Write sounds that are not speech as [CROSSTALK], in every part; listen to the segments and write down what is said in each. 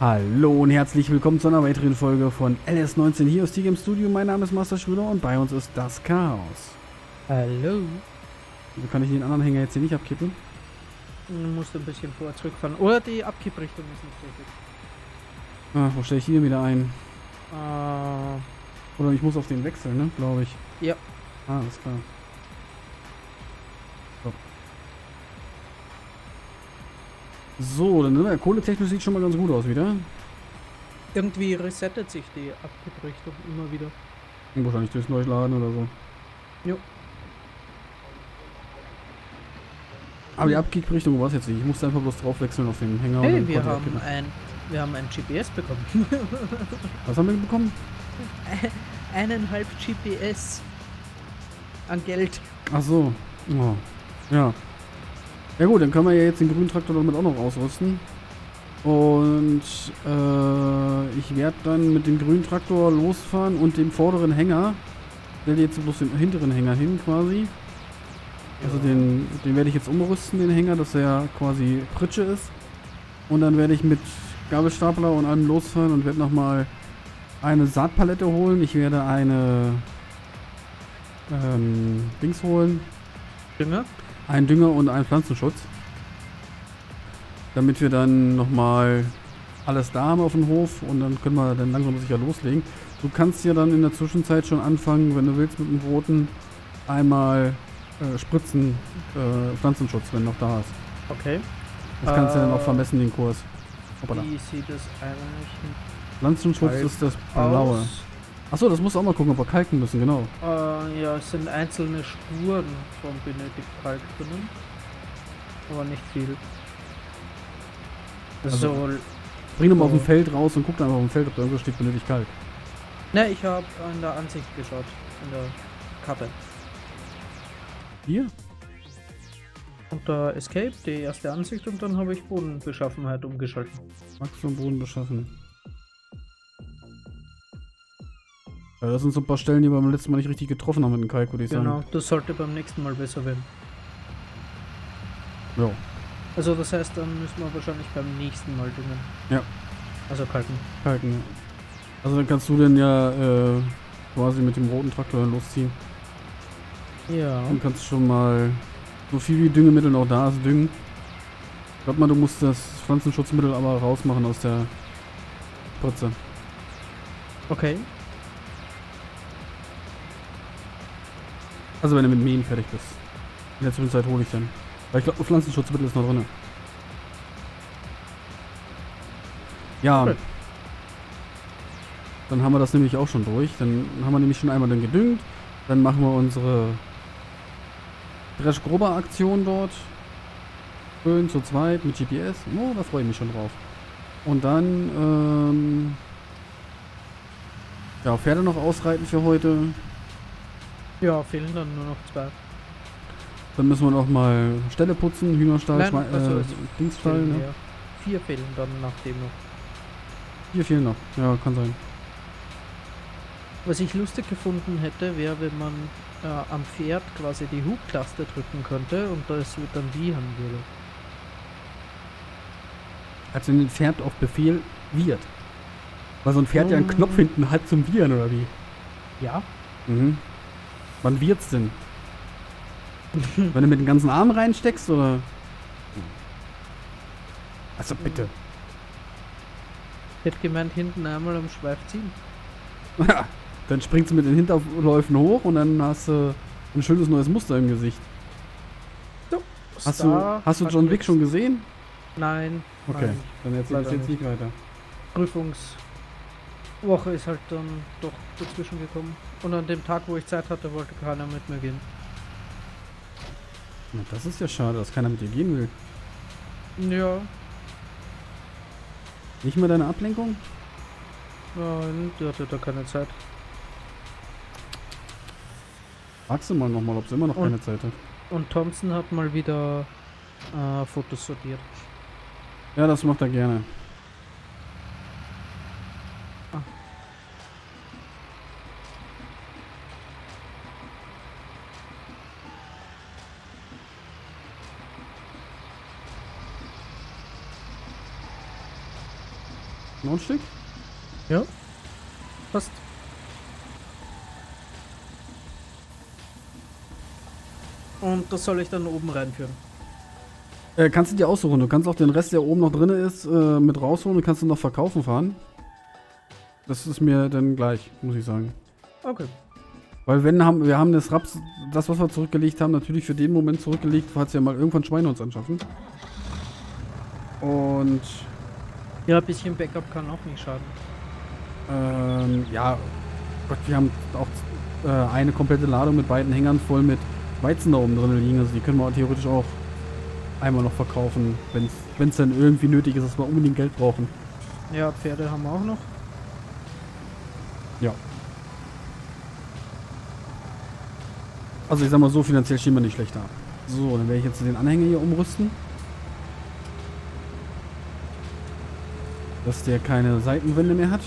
Hallo und herzlich willkommen zu einer weiteren Folge von LS19 hier aus TGM Studio. Mein Name ist Master Schröder und bei uns ist das Chaos. Hallo. Also kann ich den anderen Hänger jetzt hier nicht abkippen? Du musst ein bisschen vor zurückfahren. Oder die Abkipprichtung ist nicht richtig. Ah, wo stelle ich hier wieder ein? Äh, Oder ich muss auf den wechseln, ne? Glaube ich. Ja. Ah, alles klar. So, dann sind wir. Kohletechnisch sieht schon mal ganz gut aus wieder. irgendwie resettet sich die Abkipprichtung immer wieder. Wahrscheinlich durchs Neuladen oder so. Jo. Aber die Abkickrichtung war es jetzt nicht. Ich musste einfach bloß drauf wechseln auf den Hänger. und Hey, dann wir haben ein, wir haben ein GPS bekommen. [LAUGHS] Was haben wir bekommen? Eineinhalb GPS an Geld. Ach so. Oh. Ja. Ja gut, dann können wir ja jetzt den grünen Traktor damit auch noch ausrüsten. Und äh, ich werde dann mit dem grünen Traktor losfahren und dem vorderen Hänger. Stelle jetzt bloß den hinteren Hänger hin quasi. Also den, den werde ich jetzt umrüsten, den Hänger, dass er quasi Pritsche ist. Und dann werde ich mit Gabelstapler und allem losfahren und werde nochmal eine Saatpalette holen. Ich werde eine ähm, Dings holen. Dünger? Ein Dünger und einen Pflanzenschutz. Damit wir dann nochmal alles da haben auf dem Hof und dann können wir dann langsam sicher loslegen. Du kannst ja dann in der Zwischenzeit schon anfangen, wenn du willst, mit dem roten einmal äh, spritzen äh, Pflanzenschutz, wenn noch da ist. Okay. Das kannst du ja dann auch Äh, vermessen, den Kurs. Hoppala. Wie sieht es eigentlich Pflanzenschutz ist das blaue. aus? Achso, das musst du auch mal gucken, ob wir kalken müssen, genau. Äh, ja, es sind einzelne Spuren von benötigt Kalk drinnen. Aber nicht viel. Also- so, Bring doch mal auf dem. Feld raus und guck dann auf dem Feld, ob da irgendwo steht benötigt Kalk. ne, ich habe in der Ansicht geschaut. In der Karte. Hier? Unter Escape, die erste Ansicht und dann habe ich Bodenbeschaffenheit umgeschalten. Magst du am Boden beschaffen? Ja, das sind so ein paar Stellen, die wir beim letzten Mal nicht richtig getroffen haben mit dem Kalk, würde ich sagen. Genau, das sollte beim nächsten Mal besser werden. Ja. Also das heißt, dann müssen wir wahrscheinlich beim nächsten Mal düngen. Ja. Also kalken. Kalken, ja. Also dann kannst du denn ja äh, quasi mit dem roten Traktor losziehen. Ja. Dann kannst du schon mal so viel wie Düngemittel noch da ist, düngen. Glaub mal, du musst das Pflanzenschutzmittel aber rausmachen aus der Spritze. Okay. Also wenn du mit Mähen fertig bist. In der Zwischenzeit hole ich dann. Weil ich glaube, Pflanzenschutzmittel ist noch drin. Ja. Cool. Dann haben wir das nämlich auch schon durch. Dann haben wir nämlich schon einmal dann gedüngt. Dann machen wir unsere Dreschgrubber-Aktion dort. Schön zu zweit mit GPS. Oh, da freue ich mich schon drauf. Und dann, ähm, ja, Pferde noch ausreiten für heute. Ja, fehlen dann nur noch zwei. Dann müssen wir noch mal Ställe putzen, Hühnerstall, Nein, Schwein, also äh, Dingsstall, Fehlen ne? mehr. Vier fehlen dann nach dem noch. Hier fehlen noch. Ja, kann sein. Was ich lustig gefunden hätte, wäre, wenn man äh, am Pferd quasi die Hubtaste drücken könnte und das wird dann wiehern würde. Also ein Pferd auf Befehl wird. Weil so ein Pferd ja einen Mm. Knopf hinten hat zum Viren, oder wie? Ja. Mhm. Wann wird's denn? Wenn du mit den ganzen Armen reinsteckst, oder? Also bitte. Hätte gemeint, hinten einmal am Schweif ziehen. dann springst du mit den Hinterläufen hoch und dann hast du ein schönes neues Muster im Gesicht. Hast du, hast du John Wick schon gesehen? Nein. Okay, Nein. dann erzähl ich jetzt nicht weiter. Prüfungswoche ist halt dann doch dazwischen gekommen. Und an dem Tag, wo ich Zeit hatte, wollte keiner mit mir gehen. Na, das ist ja schade, dass keiner mit dir gehen will. Ja, Nicht mal deine Ablenkung? nein, die hatte da keine Zeit. Fragst du mal nochmal, ob sie immer noch Und- keine Zeit hat. Und Thompson hat mal wieder äh, Fotos sortiert. Ja, das macht er gerne. Noch ein Stück? Ja. Passt. Und das soll ich dann oben reinführen. Äh, kannst du dir aussuchen. Du kannst auch den Rest, der oben noch drin ist, äh, mit rausholen und kannst du noch verkaufen fahren. Das ist mir dann gleich, muss ich sagen. Okay. Weil wenn haben, wir haben das Raps, das was wir zurückgelegt haben, natürlich für den Moment zurückgelegt, falls wir mal irgendwann Schweine uns anschaffen. Und Ja, ein bisschen Backup kann auch nicht schaden. ähm, ja, Gott, wir haben auch äh, eine komplette Ladung mit beiden Hängern voll mit Weizen da oben drin liegen. Also die können wir theoretisch auch einmal noch verkaufen, wenn es dann irgendwie nötig ist, dass wir unbedingt Geld brauchen. Ja, Pferde haben wir auch noch. Ja. Also ich sag mal so, finanziell stehen wir nicht schlechter. So, dann werde ich jetzt den Anhänger hier umrüsten. Dass der keine Seitenwände mehr hat.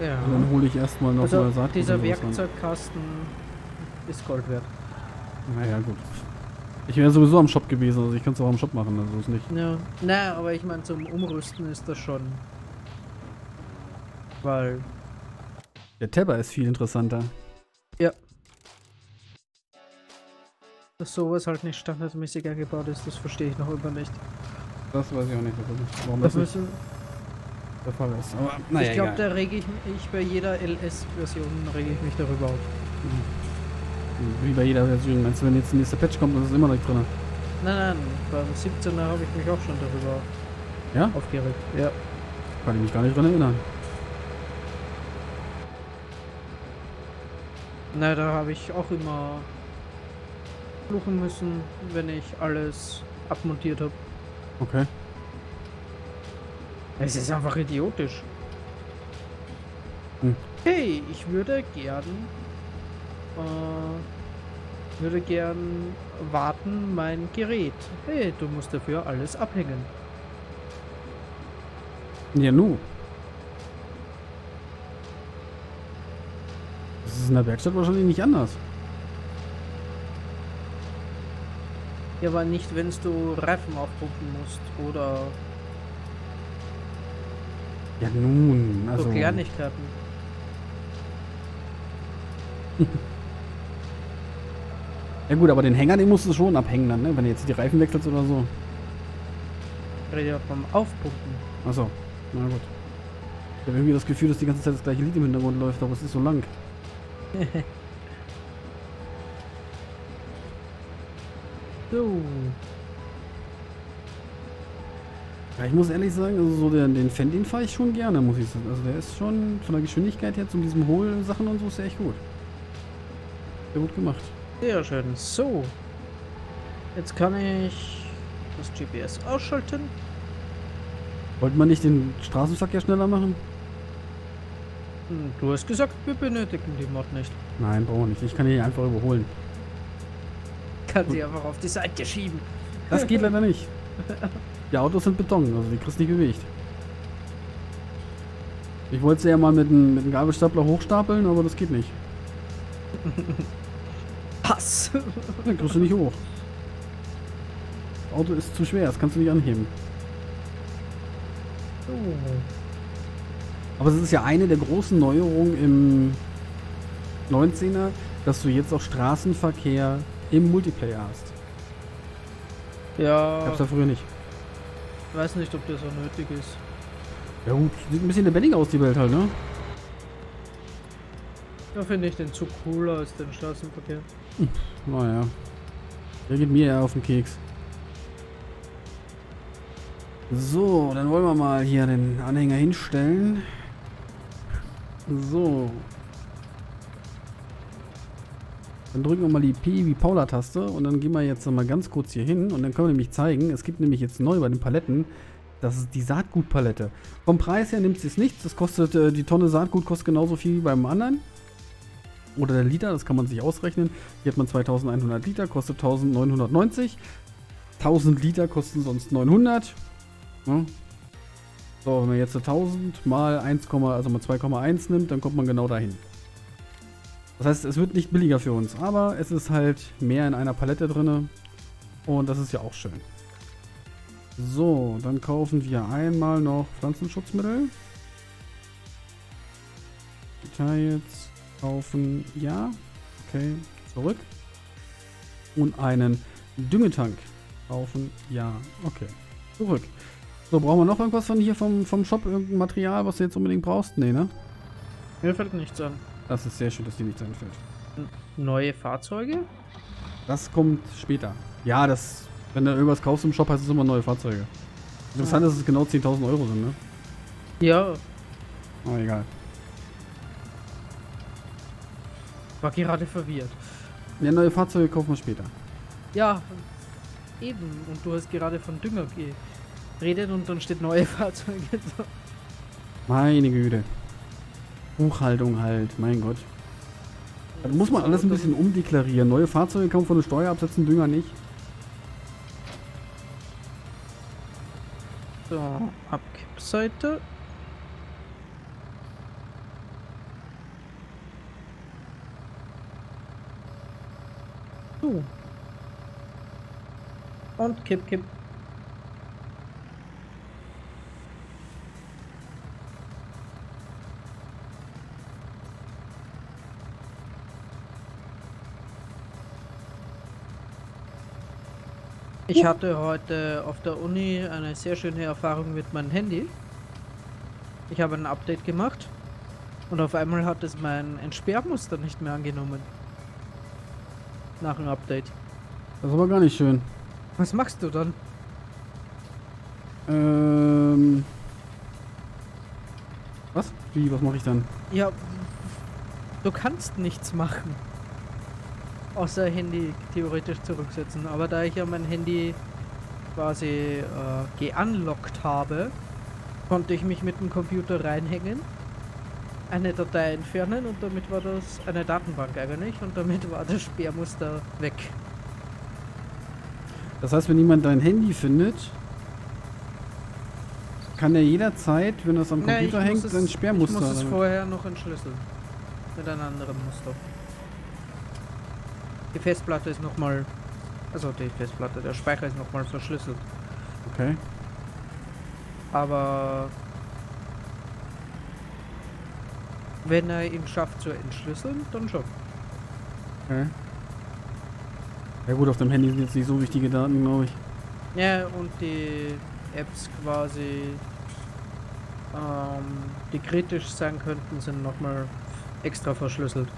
Ja. Und dann hole ich erstmal noch Also mal Saatgut dieser. Werkzeugkasten ist Gold wert. Naja, gut. Ich wäre sowieso am Shop gewesen, also ich kann es auch am Shop machen, also ist nicht. Ja. Na, aber ich meine, zum Umrüsten ist das schon. Weil. Der Tabber ist viel interessanter. Dass sowas halt nicht standardmäßig eingebaut ist, das verstehe ich noch immer nicht. Das weiß ich auch nicht, warum Das das nicht müssen, der Fall ist. Aber naja, ich glaube, da rege ich mich bei jeder LS-Version rege ich mich darüber auf. Wie bei jeder Version. Meinst du, wenn jetzt der nächste Patch kommt, dann ist es immer noch nicht drin? Nein, nein, beim 17er habe ich mich auch schon darüber Ja? aufgeregt. Ja. Kann ich mich gar nicht dran erinnern. Na, da habe ich auch immer fluchen müssen, wenn ich alles abmontiert habe. Okay. Es ist einfach idiotisch. Hm. Hey, ich würde gern. Äh, würde gern warten mein Gerät. Hey, du musst dafür alles abhängen. Ja, nu. Das ist in der Werkstatt wahrscheinlich nicht anders. Ja, aber nicht, wenn du Reifen aufpumpen musst oder Ja, nun. Also, so Kleinigkeiten. [LAUGHS] ja gut, aber den Hänger, den musst du schon abhängen dann, ne? Wenn du jetzt die Reifen wechselst oder so. Ich rede ja vom Aufpumpen. Achso, na gut. Ich habe irgendwie das Gefühl, dass die ganze Zeit das gleiche Lied im Hintergrund läuft, aber es ist so lang. [LAUGHS] So. Ja, ich muss ehrlich sagen, also so den, den Fan, den fahre ich schon gerne, muss ich sagen. Also der ist schon von der Geschwindigkeit her zu diesen Hohlsachen und so ist er echt gut. Sehr gut gemacht. Sehr schön. So. Jetzt kann ich das GPS ausschalten. Wollte man nicht den Straßenverkehr schneller machen? Hm, Du hast gesagt, wir benötigen die Mod nicht. Nein, brauchen wir nicht. Ich kann ihn einfach überholen. Kann sie einfach auf die Seite schieben. Das geht leider nicht. [LAUGHS] Die Autos sind Beton, also die kriegst du nicht bewegt. Ich wollte sie ja mal mit einem mit einem Gabelstapler hochstapeln, aber das geht nicht. [LAUGHS] Pass. Dann kriegst du nicht hoch. Das Auto ist zu schwer, das kannst du nicht anheben. So. Aber es ist ja eine der großen Neuerungen im 19er, dass du jetzt auch Straßenverkehr im Multiplayer hast. Ja, Gab's ja früher nicht. weiß nicht, ob das so nötig ist. Ja gut, sieht ein bisschen lebendiger aus, die Welt halt, ne? Da finde ich den Zug cooler als den Straßenverkehr. Naja. Der geht mir eher auf den Keks. So, dann wollen wir mal hier den Anhänger hinstellen. So. Dann drücken wir mal die P wie Paula-Taste und dann gehen wir jetzt mal ganz kurz hier hin und dann können wir nämlich zeigen, es gibt nämlich jetzt neu bei den Paletten, das ist die Saatgutpalette. Vom Preis her nimmt es jetzt nichts, das kostet, äh, die Tonne Saatgut kostet genauso viel wie beim anderen. Oder der Liter, das kann man sich ausrechnen. Hier hat man 2100 Liter, kostet 1990. 1000 Liter kosten sonst 900. Ja. So, wenn man jetzt 1000 mal 1, also mal 2,1 nimmt, dann kommt man genau dahin. Das heißt, es wird nicht billiger für uns, aber es ist halt mehr in einer Palette drinne und das ist ja auch schön. So, dann kaufen wir einmal noch Pflanzenschutzmittel. Details kaufen, ja. Okay, zurück. Und einen Düngetank kaufen, ja. Okay, zurück. So, brauchen wir noch irgendwas von hier vom, vom Shop? Irgendein Material, was du jetzt unbedingt brauchst? Nee, ne? Mir fällt nichts an. Das ist sehr schön, dass dir nichts einfällt. Neue Fahrzeuge? Das kommt später. Ja, das, wenn du irgendwas kaufst im Shop, heißt es immer neue Fahrzeuge. Interessant, Ja. dass es genau 10.000 Euro sind, ne? Ja, Aber egal. war gerade verwirrt. Ja, neue Fahrzeuge kaufen wir später. Ja, eben. Und du hast gerade von Dünger geredet und dann steht neue [LAUGHS] Fahrzeuge. Meine Güte. Buchhaltung halt, mein Gott. Das muss man alles ein bisschen umdeklarieren. Neue Fahrzeuge kommen von der Steuer absetzen, Dünger nicht. So, Abkippseite. So. Und kipp, kipp. Ich hatte heute auf der Uni eine sehr schöne Erfahrung mit meinem Handy. Ich habe ein Update gemacht und auf einmal hat es mein Entsperrmuster nicht mehr angenommen. Nach dem Update. Das ist aber gar nicht schön. Was machst du dann? Ähm. Was? Wie, was mache ich dann? Ja, du kannst nichts machen. Außer Handy theoretisch zurücksetzen. Aber da ich ja mein Handy quasi äh, geunlockt habe, konnte ich mich mit dem Computer reinhängen, eine Datei entfernen und damit war das eine Datenbank eigentlich und damit war das Sperrmuster weg. Das heißt, wenn jemand dein Handy findet, kann er jederzeit, wenn das am Computer muss hängt, sein Sperrmuster. Ich muss es damit- vorher noch entschlüsseln. Mit einem anderen Muster. Die Festplatte ist nochmal. Also die Festplatte, der Speicher ist nochmal verschlüsselt. Okay. Aber wenn er ihn schafft zu entschlüsseln, dann schon. okay. Ja gut, auf dem Handy sind jetzt nicht so wichtige Daten, glaube ich. Ja, und die Apps quasi, ähm, die kritisch sein könnten, sind nochmal extra verschlüsselt.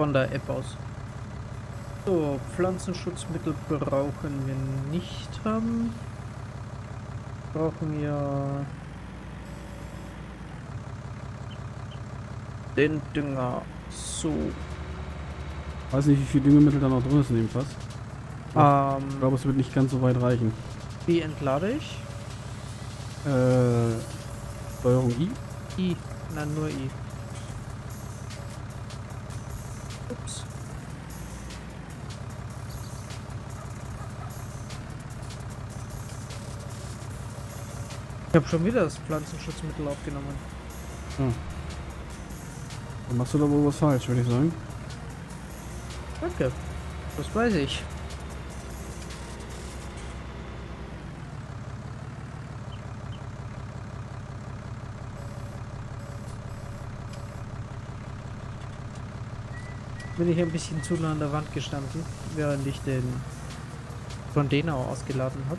Von der App aus. So, Pflanzenschutzmittel brauchen wir nicht haben. Brauchen wir den Dünger. So. Weiß nicht, wie viel Düngemittel da noch drin ist in dem Fass. Ähm, Ich glaube, es wird nicht ganz so weit reichen. wie entlade ich? Äh, Steuerung I. I. Nein, nur I. Ups. Ich habe schon wieder das Pflanzenschutzmittel aufgenommen. Dann machst du da wohl was falsch, würde ich sagen. Danke. Das weiß ich. Bin ich ein bisschen zu nah an der Wand gestanden, während ich den Container ausgeladen habe.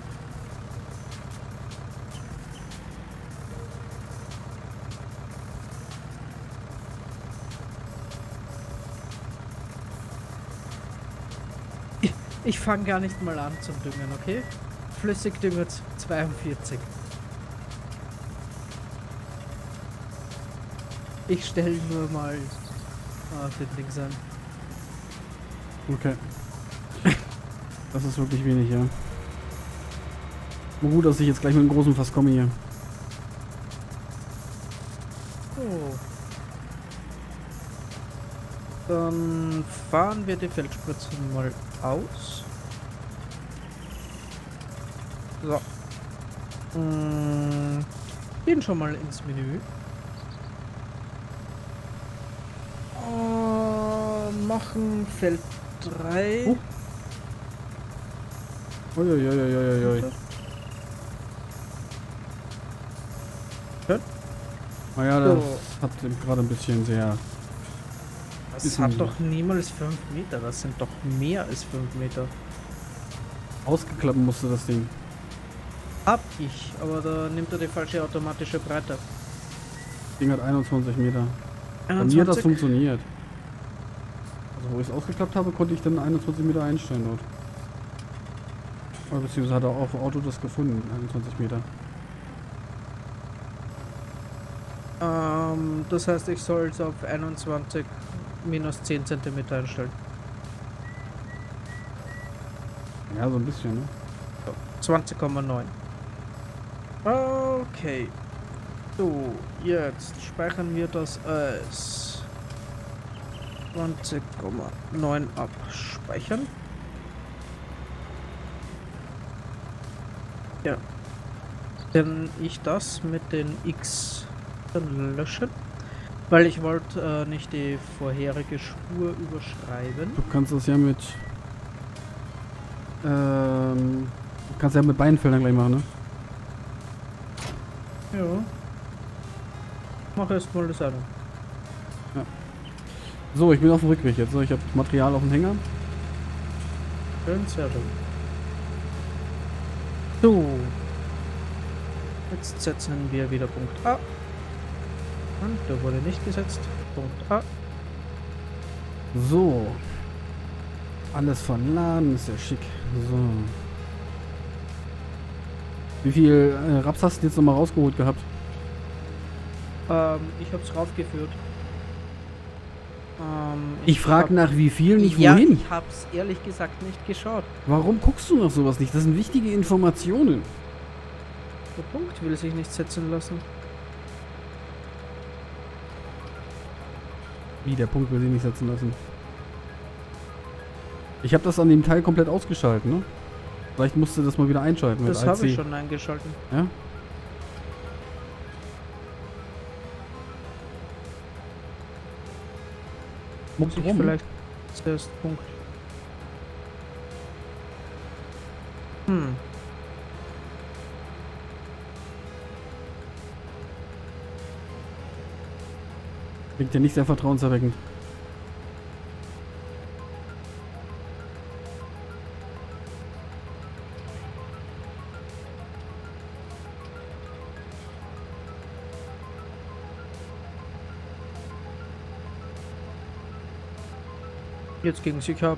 Ich fange gar nicht mal an zum Düngen, okay? Flüssigdünger z- 42. Ich stelle nur mal ah, den Dings an. Okay. Das ist wirklich wenig, ja. Nur gut, dass ich jetzt gleich mit einem großen Fass komme hier. Oh. Dann fahren wir die Feldspritzen mal aus. So. Mm, Gehen schon mal ins Menü. Äh, machen Feld 3. Oh. Uiuiuiuiui. Naja, das So. hat gerade ein bisschen sehr. Das hat doch niemals 5 Meter. Das sind doch mehr als 5 Meter. Ausgeklappen musste das Ding. Hab ich, aber da nimmt er die falsche automatische Breite. Das Ding hat 21 Meter. Bei mir hat das 21? funktioniert. Also wo ich es ausgeklappt habe, konnte ich dann 21 Meter einstellen dort. Oder beziehungsweise hat er auch Auto das gefunden, 21 Meter. Ähm, das heißt, ich soll es auf 21 minus 10 cm einstellen. Ja, so ein bisschen, ne? 20,9. Okay. So, jetzt speichern wir das als 20,9 ab. Speichern. Ja. Denn ich das mit den X dann löschen. Weil ich wollte äh, nicht die vorherige Spur überschreiben. Du kannst das ja mit. Ähm. Du kannst ja mit beiden Feldern gleich machen, ne? Ja. Mach erst mal das eine. So, ich bin auf dem Rückweg jetzt. So, ich habe Material auf dem Hänger. Schön, sehr schön. So. Jetzt setzen wir wieder Punkt A. Und der wurde nicht gesetzt. Punkt A. So. Alles verladen, ist ja schick. So. Wie viel äh, Raps hast du jetzt nochmal rausgeholt gehabt? Ähm, ich hab's raufgeführt. Ähm, Ich frage hab- nach wie viel, nicht ja, wohin. ich hab's ehrlich gesagt nicht geschaut. Warum guckst du nach sowas nicht? Das sind wichtige Informationen. Der Punkt will sich nicht setzen lassen. Wie, der Punkt will sich nicht setzen lassen. Ich habe das an dem Teil komplett ausgeschaltet, ne? Vielleicht musst du das mal wieder einschalten Das habe ich schon eingeschalten. Ja? Muss ich rum. vielleicht zuerst Punkt. Hm. Klingt ja nicht sehr vertrauenserweckend. Jetzt ging's. Ich habe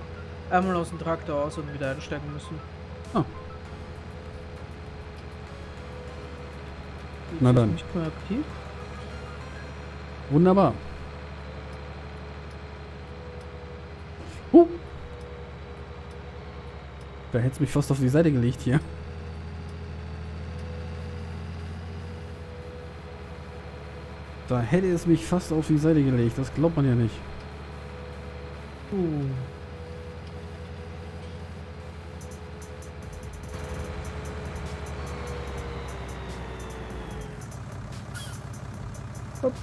einmal aus dem Traktor aus und wieder einsteigen müssen. Ah. Na dann. Nicht mehr aktiv. Wunderbar. Huh. Da hätte es mich fast auf die Seite gelegt hier. Da hätte es mich fast auf die Seite gelegt. Das glaubt man ja nicht. Uh. Hopp.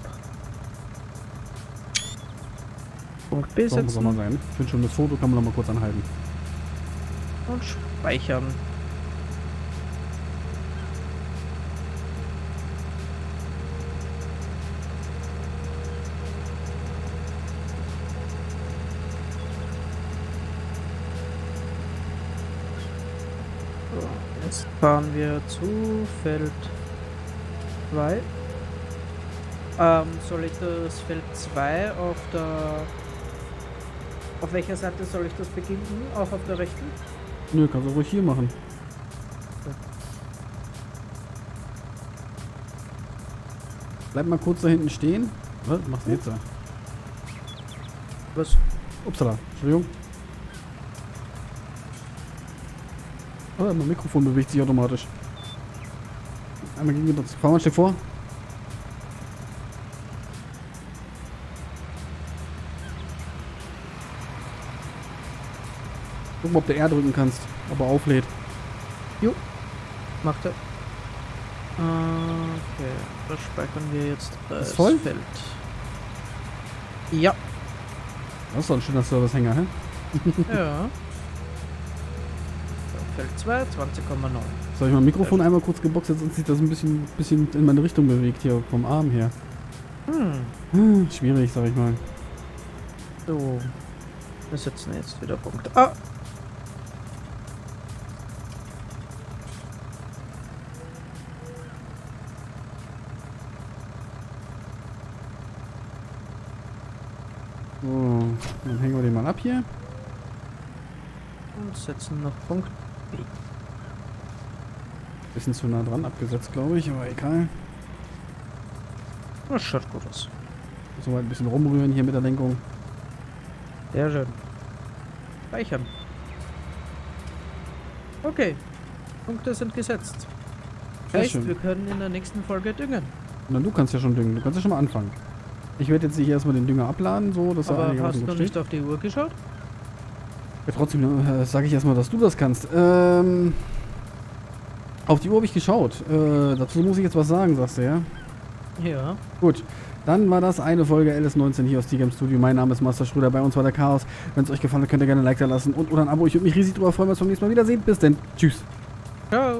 Punkt B So muss mal sein. Ich finde schon, das Foto kann man noch mal kurz anhalten. und speichern. Fahren wir zu Feld 2. Ähm, soll ich das Feld 2 auf der... Auf welcher Seite soll ich das beginnen? Auch auf der rechten? Nö, kannst du ruhig hier machen. Bleib mal kurz da hinten stehen. Was machst du jetzt da? Was? Upsala, Entschuldigung. Oh, mein Mikrofon bewegt sich automatisch. Einmal gegen uns. Fahr mal ein Stück vor. Guck mal, ob du R drücken kannst, ob er auflädt. Macht er. Okay, das speichern wir jetzt als voll? Feld. Ja, Das ist doch ein schöner Servicehänger, hä? [LAUGHS] ja. Feld 2, 20,9. Soll ich mein Mikrofon einmal kurz geboxt, sonst sich das ein bisschen, bisschen in meine Richtung bewegt hier vom Arm her. Hm, Hm, schwierig, sag ich mal. so. Wir setzen jetzt wieder Punkt. Ah! So, dann hängen wir den mal ab hier. Und setzen noch Punkt. Bisschen zu nah dran abgesetzt, glaube ich, aber egal. Das schaut gut aus. So weit ein bisschen rumrühren hier mit der Lenkung. Sehr schön. Speichern. Okay. Punkte sind gesetzt. Sehr Heißt, schön. wir können in der nächsten Folge düngen. Na, du kannst ja schon düngen. Du kannst ja schon mal anfangen. Ich werde jetzt hier erstmal den Dünger abladen, so dass er Aber einigermaßen hast du gut nicht auf die Uhr geschaut? Ja, trotzdem äh, sage ich erstmal, dass du das kannst. Ähm, auf die Uhr habe ich geschaut. Äh, dazu muss ich jetzt was sagen, sagst du, ja? Ja. Gut. Dann war das eine Folge LS19 hier aus T-Game Studio. Mein Name ist Master Schröder. Bei uns war der Chaos. Wenn es euch gefallen hat, könnt ihr gerne ein Like da lassen und oder ein Abo. Ich würde mich riesig drüber freuen, wenn wir uns beim nächsten Mal wiedersehen. Bis denn. Tschüss. Ciao.